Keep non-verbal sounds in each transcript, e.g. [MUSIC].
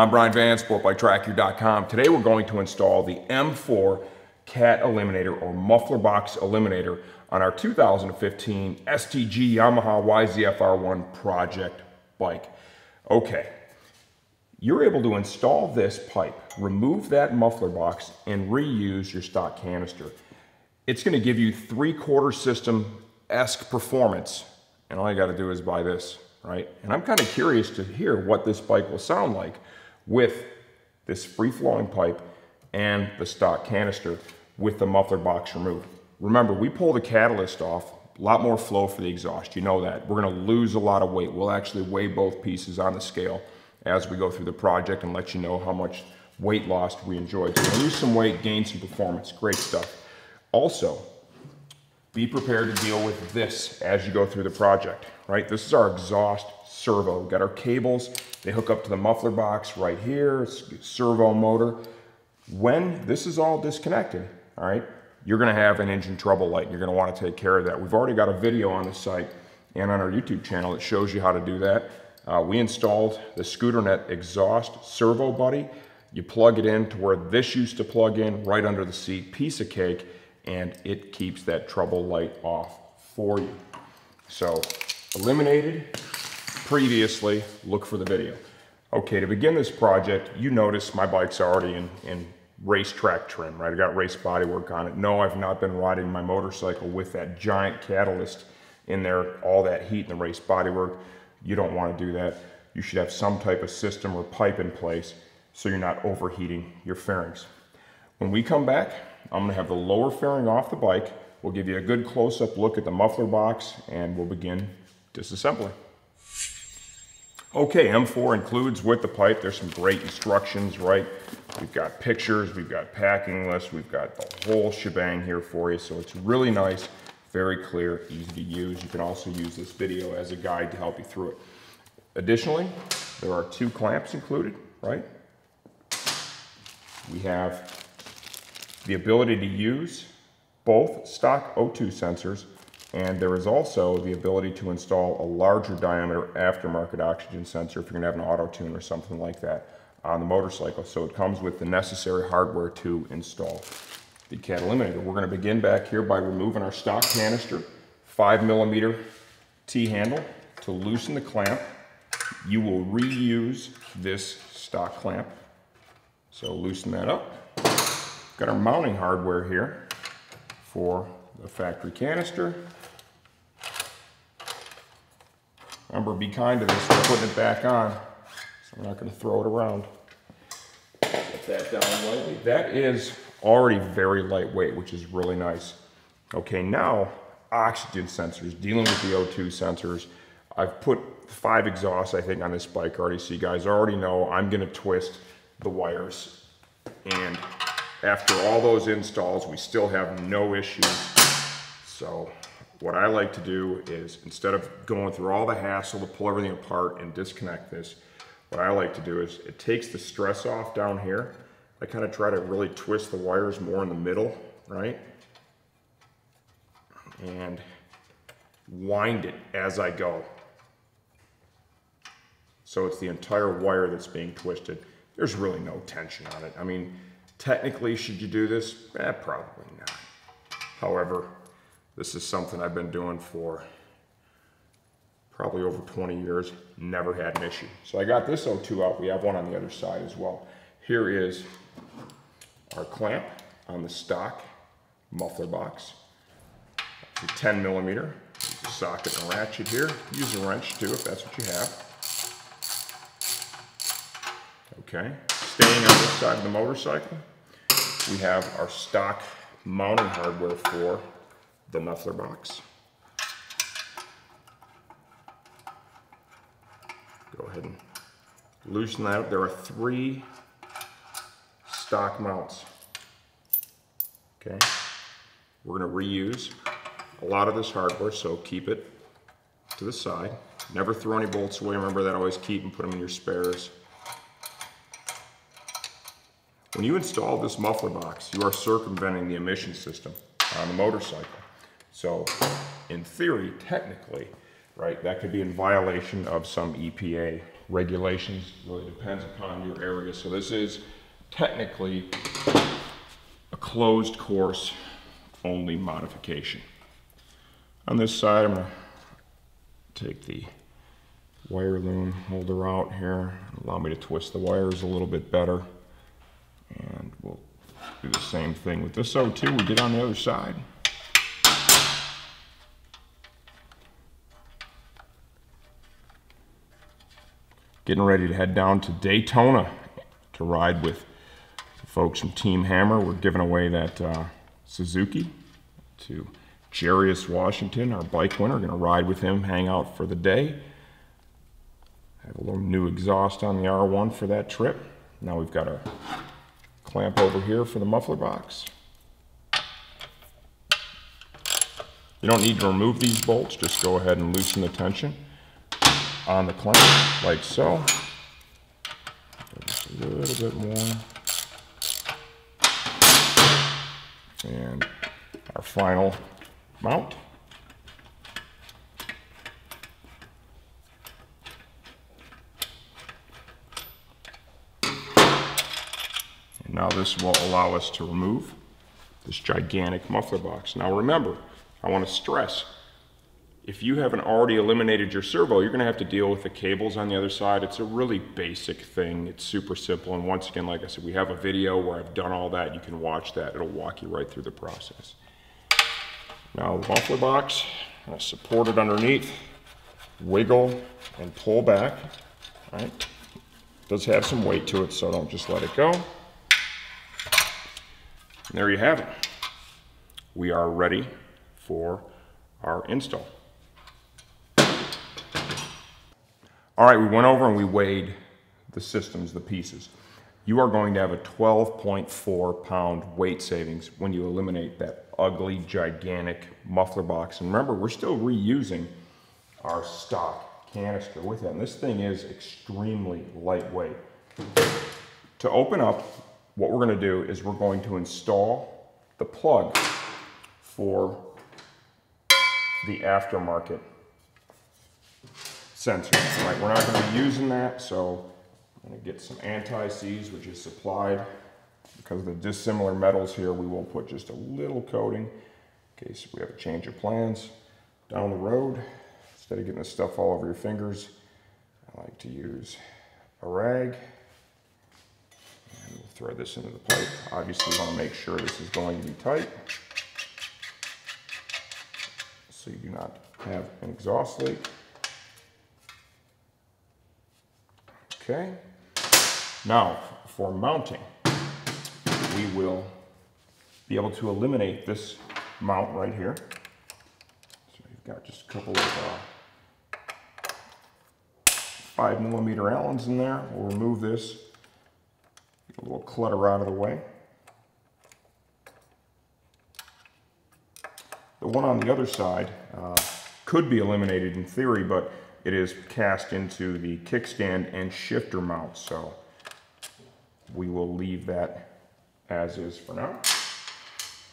I'm Brian Van, sportbiketrackgear.com. Today we're going to install the M4 Cat Eliminator or Muffler Box Eliminator on our 2015 STG Yamaha YZF-R1 project bike. Okay, you're able to install this pipe, remove that muffler box, and reuse your stock canister. It's gonna give you three-quarter system-esque performance, and all you gotta do is buy this, right? And I'm kind of curious to hear what this bike will sound like with this free-flowing pipe and the stock canister with the muffler box removed. Remember, we pull the catalyst off, a lot more flow for the exhaust, you know that. We're gonna lose a lot of weight. We'll actually weigh both pieces on the scale as we go through the project and let you know how much weight loss we enjoyed. So lose some weight, gain some performance, great stuff. Also, be prepared to deal with this as you go through the project, right? This is our exhaust servo. We've got our cables, they hook up to the muffler box right here, servo motor. When this is all disconnected, all right, you're gonna have an engine trouble light. You're gonna wanna take care of that. We've already got a video on the site and on our YouTube channel that shows you how to do that. Uh, we installed the ScooterNet exhaust servo buddy. You plug it in to where this used to plug in right under the seat, piece of cake, and it keeps that trouble light off for you. So eliminated previously, look for the video. Okay, to begin this project, you notice my bike's already in, in racetrack trim, right? I got race bodywork on it. No, I've not been riding my motorcycle with that giant catalyst in there, all that heat in the race bodywork. You don't want to do that. You should have some type of system or pipe in place so you're not overheating your fairings. When we come back, I'm gonna have the lower fairing off the bike. We'll give you a good close-up look at the muffler box and we'll begin disassembly. Okay, M4 includes with the pipe, there's some great instructions, right? We've got pictures, we've got packing lists, we've got the whole shebang here for you. So it's really nice, very clear, easy to use. You can also use this video as a guide to help you through it. Additionally, there are two clamps included, right? We have the ability to use both stock O2 sensors and there is also the ability to install a larger diameter aftermarket oxygen sensor if you're gonna have an auto tune or something like that on the motorcycle. So it comes with the necessary hardware to install the cat eliminator. We're gonna begin back here by removing our stock canister, five millimeter T-handle to loosen the clamp. You will reuse this stock clamp. So loosen that up. Got our mounting hardware here for the factory canister. Remember, be kind to this, we're putting it back on, so we're not gonna throw it around. Get that down lightly. That is already very lightweight, which is really nice. Okay, now, oxygen sensors, dealing with the O2 sensors. I've put five exhausts, I think, on this bike already, so you guys already know I'm gonna twist the wires. And after all those installs, we still have no issues. So what I like to do is instead of going through all the hassle to pull everything apart and disconnect this, what I like to do is it takes the stress off down here. I kind of try to really twist the wires more in the middle, right? And wind it as I go. So it's the entire wire that's being twisted. There's really no tension on it. I mean, technically, should you do this? Eh, probably not. However, this is something I've been doing for probably over 20 years, never had an issue. So I got this O2 out, we have one on the other side as well. Here is our clamp on the stock muffler box. A 10 millimeter. Socket and ratchet here. Use a wrench too if that's what you have. Okay, staying on this side of the motorcycle, we have our stock mounting hardware for the muffler box. Go ahead and loosen that up. There are three stock mounts. Okay, we're going to reuse a lot of this hardware, so keep it to the side. Never throw any bolts away. Remember that, always keep and put them in your spares. When you install this muffler box, you are circumventing the emission system on the motorcycle. So in theory, technically, right, that could be in violation of some EPA regulations. Really depends upon your area. So this is technically a closed course only modification. On this side, I'm gonna take the wire loom holder out here, allow me to twist the wires a little bit better. And we'll do the same thing with this O2 we did on the other side. Getting ready to head down to Daytona to ride with the folks from Team Hammer. We're giving away that uh, Suzuki to Jarius Washington, our bike winner. Gonna ride with him, hang out for the day. Have a little new exhaust on the R1 for that trip. Now we've got a clamp over here for the muffler box. You don't need to remove these bolts, just go ahead and loosen the tension on the clamp, like so. Just a little bit more. And our final mount. And now this will allow us to remove this gigantic muffler box. Now remember, I want to stress, if you haven't already eliminated your servo, you're going to have to deal with the cables on the other side. It's a really basic thing. It's super simple. And once again, like I said, we have a video where I've done all that. You can watch that. It'll walk you right through the process. Now the muffler box, support it underneath, wiggle and pull back, right? Does have some weight to it, so don't just let it go. And there you have it. We are ready for our install. All right, we went over and we weighed the systems, the pieces. You are going to have a 12.4 pound weight savings when you eliminate that ugly, gigantic muffler box. And remember, we're still reusing our stock canister with it. And this thing is extremely lightweight. To open up, what we're gonna do is we're going to install the plug for the aftermarket we're not going to be using that, so I'm going to get some anti-seize, which is supplied. Because of the dissimilar metals here, we will put just a little coating in case we have a change of plans down the road. Instead of getting this stuff all over your fingers, I like to use a rag. And we'll throw this into the pipe. Obviously, want to make sure this is going to be tight. So you do not have an exhaust leak. Okay. Now, for mounting, we will be able to eliminate this mount right here. So you've got just a couple of uh, five millimeter Allens in there. We'll remove this, get a little clutter out of the way. The one on the other side uh, could be eliminated in theory, but it is cast into the kickstand and shifter mount. So we will leave that as is for now.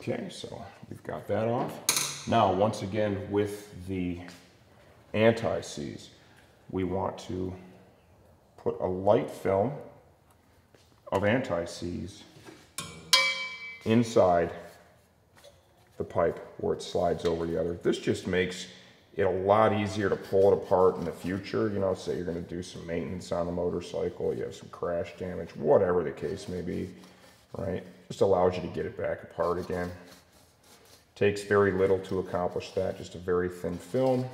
Okay, so we've got that off. Now, once again, with the anti-seize, we want to put a light film of anti-seize inside the pipe where it slides over the other. This just makes it a lot easier to pull it apart in the future. You know, say you're going to do some maintenance on the motorcycle, you have some crash damage, whatever the case may be, right? Just allows you to get it back apart again. Takes very little to accomplish that. Just a very thin film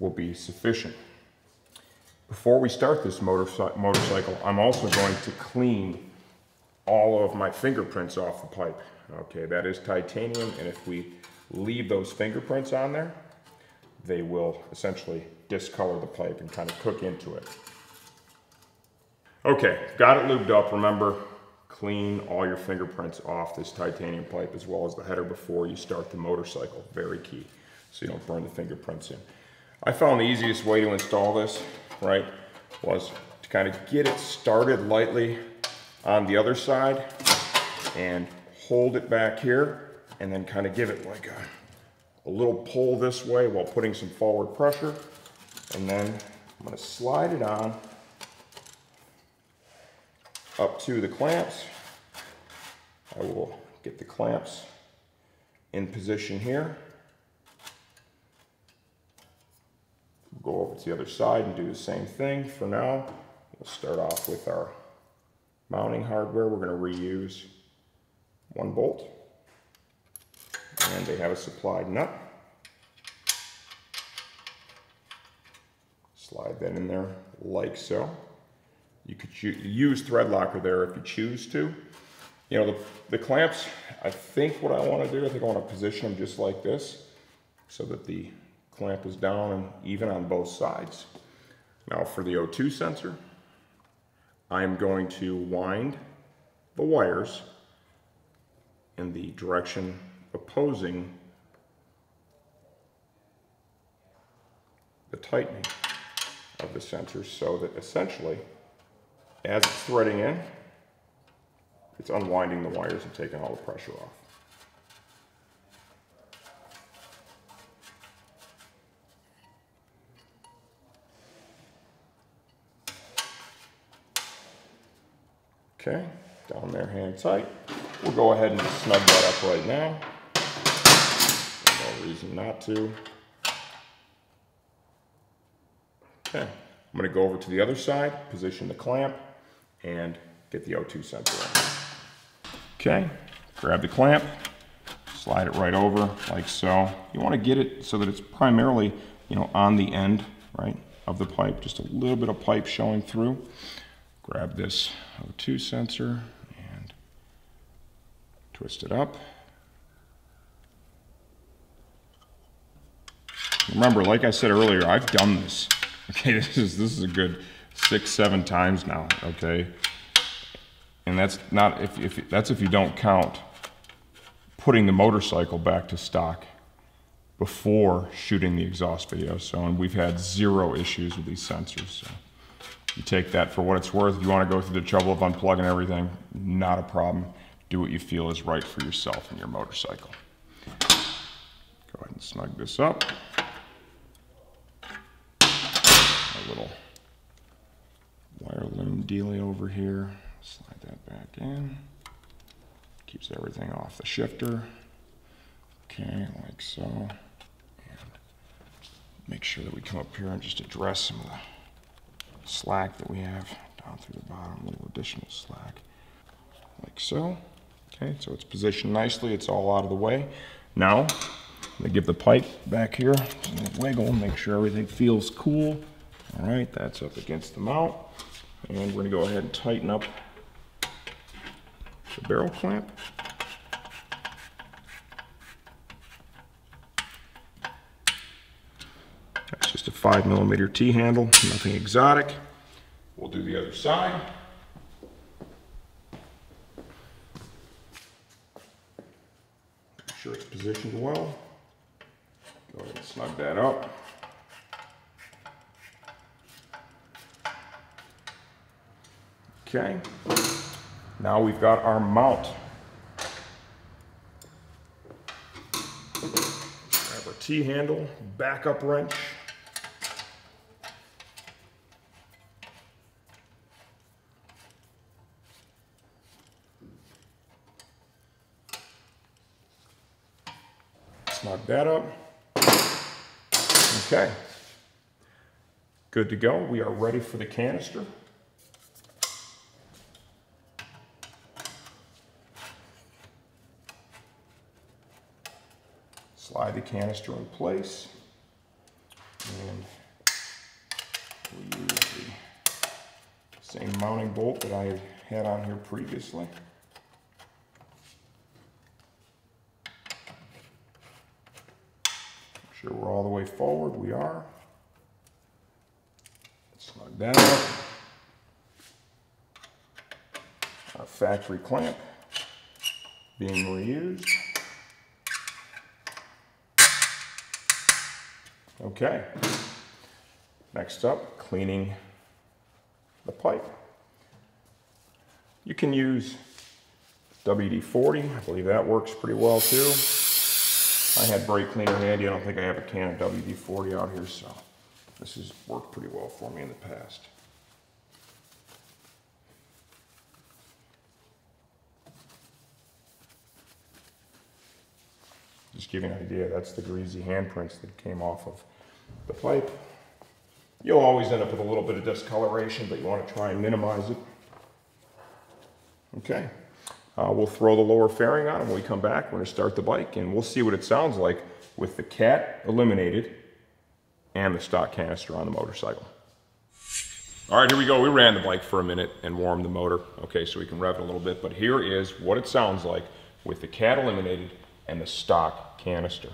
will be sufficient. Before we start this motorcycle, I'm also going to clean all of my fingerprints off the pipe. Okay, that is titanium, and if we leave those fingerprints on there, they will essentially discolor the pipe and kind of cook into it. Okay, got it lubed up. Remember, clean all your fingerprints off this titanium pipe as well as the header before you start the motorcycle. Very key, so you don't burn the fingerprints in. I found the easiest way to install this, right, was to kind of get it started lightly on the other side and hold it back here and then kind of give it like a a little pull this way while putting some forward pressure. And then I'm gonna slide it on up to the clamps. I will get the clamps in position here. Go over to the other side and do the same thing. For now, we'll start off with our mounting hardware. We're going to reuse one bolt. And they have a supplied nut. Slide that in there like so. You could use thread locker there if you choose to. You know, the, the clamps, I think what I want to do, I think I want to position them just like this so that the clamp is down and even on both sides. Now for the O2 sensor, I'm going to wind the wires in the direction opposing the tightening of the sensor so that essentially as it's threading in, it's unwinding the wires and taking all the pressure off. Okay, down there hand tight. We'll go ahead and snug that up right now. No reason not to. Okay, I'm gonna go over to the other side, position the clamp, and get the O2 sensor. Okay, grab the clamp, slide it right over like so. You wanna get it so that it's primarily, you know, on the end, right, of the pipe, just a little bit of pipe showing through. Grab this O2 sensor and twist it up. Remember, like I said earlier, I've done this. [LAUGHS] Okay, this is this is a good six, seven times now, okay? And that's not if, if that's if you don't count putting the motorcycle back to stock before shooting the exhaust video. So, and we've had zero issues with these sensors. So you take that for what it's worth. If you want to go through the trouble of unplugging everything, not a problem. Do what you feel is right for yourself and your motorcycle. Go ahead and snug this up. Little wire loom dealy over here. Slide that back in. Keeps everything off the shifter. Okay, like so. And make sure that we come up here and just address some of the slack that we have down through the bottom, a little additional slack, like so. Okay, so it's positioned nicely, it's all out of the way. Now, gonna give the pipe back here wiggle, make sure everything feels cool. All right, that's up against the mount. And we're gonna go ahead and tighten up the barrel clamp. That's just a five millimeter T-handle, nothing exotic. We'll do the other side. Make sure it's positioned well. Go ahead and snug that up. Okay, now we've got our mount. Grab our T-handle, backup wrench. Snug that up. Okay. Good to go. We are ready for the canister. Slide the canister in place. And we'll use the same mounting bolt that I had on here previously. sure we're all the way forward. We are. Slug that up. Our factory clamp being reused. Okay. Next up, cleaning the pipe. You can use WD-40. I believe that works pretty well too. I had brake cleaner handy. I don't think I have a can of WD-40 out here, so this has worked pretty well for me in the past. Just give you an idea, that's the greasy handprints that came off of the pipe. You'll always end up with a little bit of discoloration, but you want to try and minimize it. Okay, uh, we'll throw the lower fairing on and when we come back, we're to start the bike and we'll see what it sounds like with the cat eliminated and the stock canister on the motorcycle. All right, here we go. We ran the bike for a minute and warmed the motor. Okay, so we can rev it a little bit, but here is what it sounds like with the cat eliminated and the stock canister.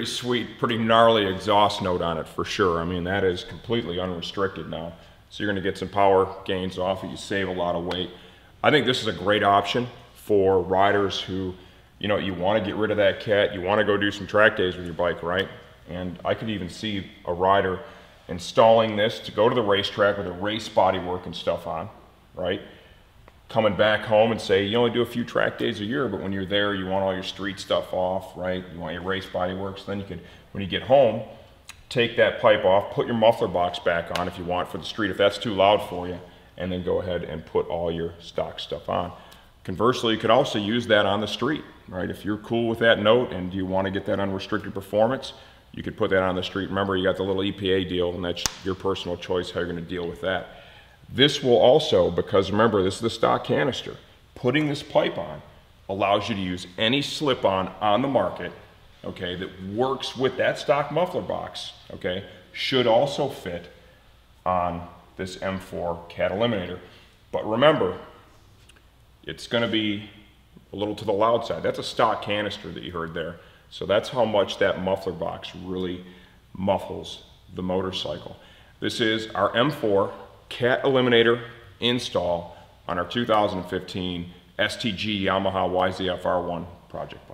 Pretty sweet, pretty gnarly exhaust note on it for sure. I mean, that is completely unrestricted now. So you're gonna get some power gains off it. You save a lot of weight. I think this is a great option for riders who, you know, you wanna get rid of that cat. You wanna go do some track days with your bike, right? And I could even see a rider installing this to go to the racetrack with a race bodywork and stuff on, right? Coming back home and say you only do a few track days a year, but when you're there, you want all your street stuff off, right? You want your race body works. Then you can, when you get home, take that pipe off, put your muffler box back on if you want for the street, if that's too loud for you, and then go ahead and put all your stock stuff on. Conversely, you could also use that on the street, right? If you're cool with that note and you want to get that unrestricted performance, you could put that on the street. Remember, you got the little EPA deal, and that's your personal choice how you're going to deal with that. This will also, because remember, this is the stock canister, putting this pipe on allows you to use any slip-on on the market, okay, that works with that stock muffler box, okay, should also fit on this M4 cat eliminator. But remember, it's gonna be a little to the loud side. That's a stock canister that you heard there. So that's how much that muffler box really muffles the motorcycle. This is our M4 cat eliminator install on our 2015 STG Yamaha YZF-R1 project bike.